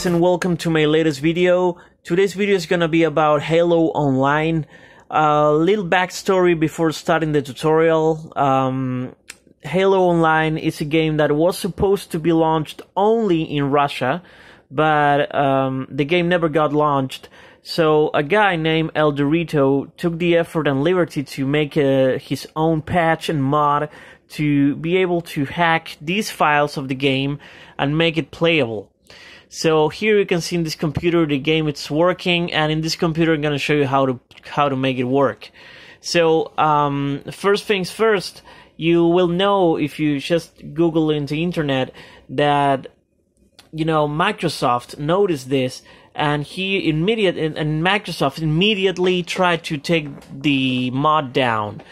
guys and welcome to my latest video. Today's video is gonna be about Halo Online. A little backstory before starting the tutorial. Um, Halo Online is a game that was supposed to be launched only in Russia, but um, the game never got launched. So a guy named ElDewrito took the effort and liberty to make a, his own patch and mod to be able to hack these files of the game and make it playable. So here you can see in this computer the game it's working, and in this computer I'm gonna show you how to how to make it work. So um, first things first, you will know if you just Google into internet that you know Microsoft noticed this and he immediate and Microsoft immediately tried to take the mod down.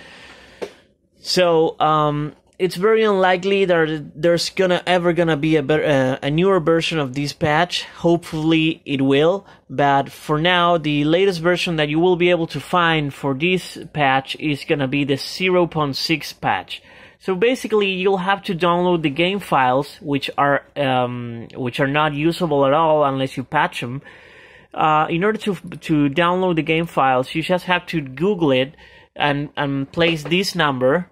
So um, it's very unlikely that there's gonna ever gonna be a better, uh, a newer version of this patch. Hopefully it will, but for now the latest version that you will be able to find for this patch is gonna be the 0.6 patch. So basically, you'll have to download the game files, which are um, which are not usable at all unless you patch them. Uh, in order to to download the game files, you just have to Google it and and place this number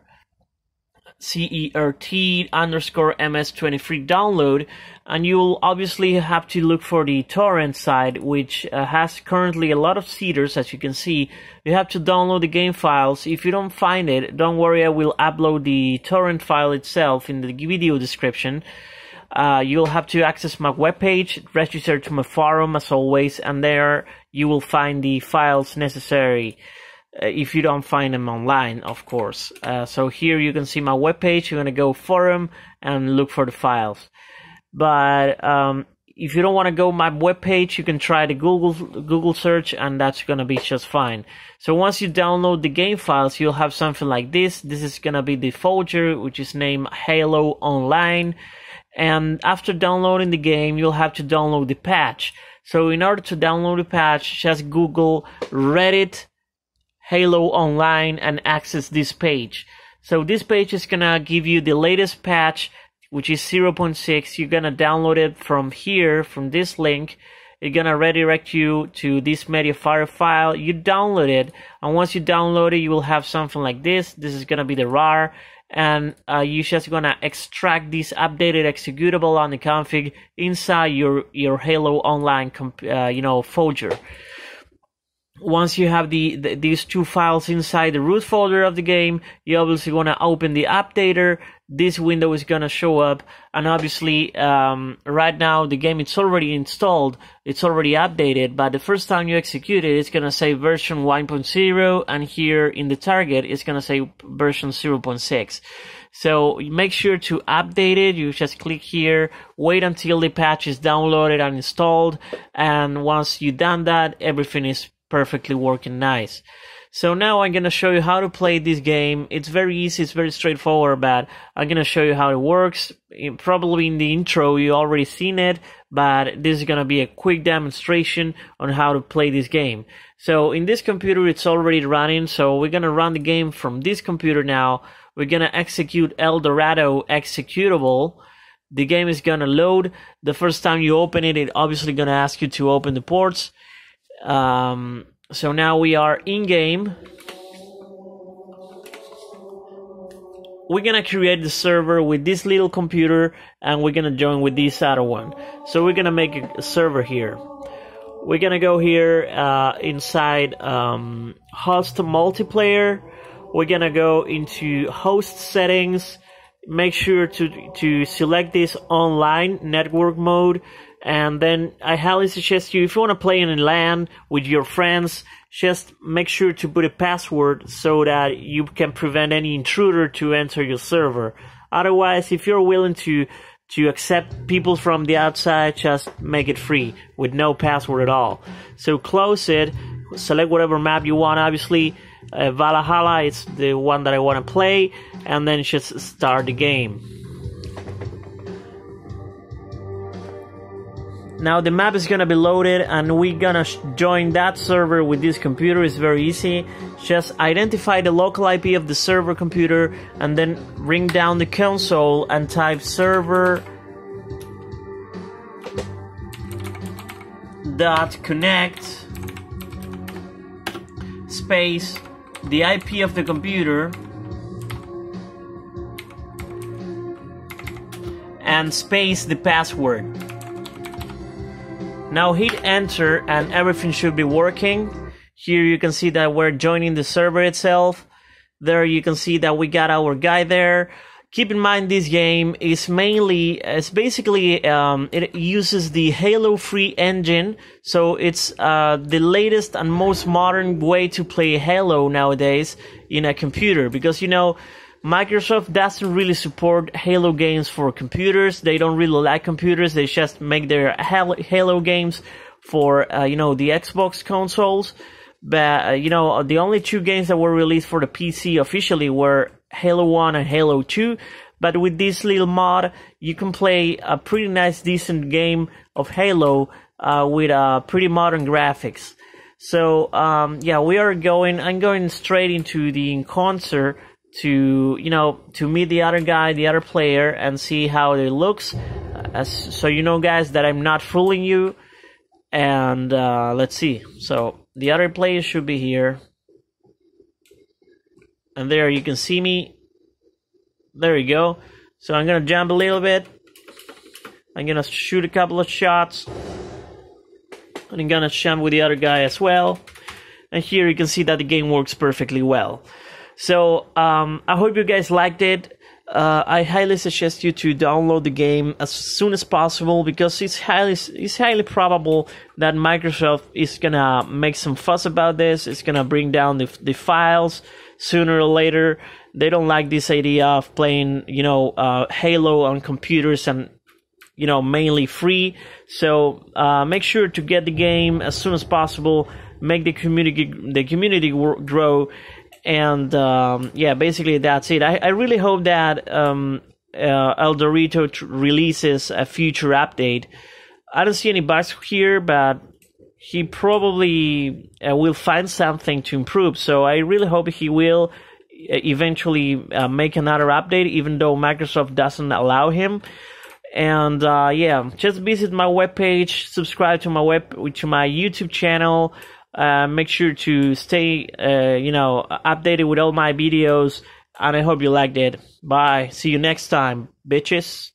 CERT underscore MS23 download, and you'll obviously have to look for the torrent side, which uh, has currently a lot of seeders, as you can see. You have to download the game files. If you don't find it, don't worry, I will upload the torrent file itself in the video description. Uh, you'll have to access my webpage, register to my forum as always, and there you will find the files necessary. Uh, if you don't find them online, of course. Uh, so here you can see my webpage. You're gonna go forum and look for the files. But um, if you don't want to go my webpage, you can try the Google Google search, and that's gonna be just fine. So once you download the game files, you'll have something like this. This is gonna be the folder, which is named Halo Online. And after downloading the game, you'll have to download the patch. So in order to download the patch, just Google Reddit Halo Online and access this page. So this page is gonna give you the latest patch, which is 0.6. You're gonna download it from here, from this link. It's gonna redirect you to this Mediafire file. You download it, and once you download it, you will have something like this. This is gonna be the RAR, and uh, you're just gonna extract this updated executable on the config inside your your Halo Online, uh, you know, folder once you have the, the, these two files inside the root folder of the game, you obviously want to open the updater. This window is going to show up, and obviously, um, right now the game it's already installed, it's already updated. But the first time you execute it, it's going to say version 1.0, and here in the target, it's going to say version 0.6. So make sure to update it. You just click here, wait until the patch is downloaded and installed, and once you've done that, everything is perfectly working nice. So now I'm gonna show you how to play this game. It's very easy, it's very straightforward, but I'm gonna show you how it works. Probably in the intro you already seen it, but this is gonna be a quick demonstration on how to play this game. So in this computer it's already running, so we're gonna run the game from this computer now. We're gonna execute El Dorado executable. The game is gonna load. The first time you open it, it obviously gonna ask you to open the ports um, so now we are in game. We're gonna create the server with this little computer and we're gonna join with this other one. So we're gonna make a server here. We're gonna go here uh, inside um, host multiplayer. We're gonna go into host settings. Make sure to to select this online network mode and then I highly suggest you, if you want to play in LAN with your friends, just make sure to put a password so that you can prevent any intruder to enter your server. Otherwise, if you're willing to to accept people from the outside, just make it free with no password at all. So close it, select whatever map you want. Obviously, uh, Valhalla is the one that I want to play, and then just start the game. Now the map is gonna be loaded and we're gonna join that server with this computer. It's very easy. Just identify the local IP of the server computer and then ring down the console and type server dot connect space the IP of the computer and space the password. Now hit enter and everything should be working. Here you can see that we're joining the server itself. There you can see that we got our guy there. Keep in mind this game is mainly, it's basically, um, it uses the Halo 3 engine. So it's uh, the latest and most modern way to play Halo nowadays in a computer. Because, you know, Microsoft doesn't really support Halo games for computers. They don't really like computers. They just make their Halo games for, uh, you know, the Xbox consoles. But, uh, you know, the only two games that were released for the PC officially were Halo 1 and Halo 2. But with this little mod, you can play a pretty nice, decent game of Halo uh, with uh, pretty modern graphics. So, um, yeah, we are going, I'm going straight into the concert to you know to meet the other guy the other player and see how it looks. As, so you know guys that i'm not fooling you. And uh, let's see. So the other player should be here. And there you can see me. There you go. So i'm gonna jump a little bit. I'm gonna shoot a couple of shots. And i'm gonna jump with the other guy as well. And here you can see that the game works perfectly well so um, I hope you guys liked it. Uh, I highly suggest you to download the game as soon as possible because it's highly it's highly probable that Microsoft is gonna make some fuss about this. It's gonna bring down the the files sooner or later. They don't like this idea of playing, you know, uh, Halo on computers and you know mainly free. So uh, make sure to get the game as soon as possible. Make the community the community grow and um, yeah, basically that's it. I, I really hope that um, uh, ElDewrito releases a future update. I don't see any bugs here, but he probably uh, will find something to improve. So I really hope he will uh, eventually uh, make another update, even though Microsoft doesn't allow him. And uh, yeah, just visit my webpage, subscribe to my web to my YouTube channel. Uh, make sure to stay, uh, you know, updated with all my videos. And I hope you liked it. Bye. See you next time, bitches.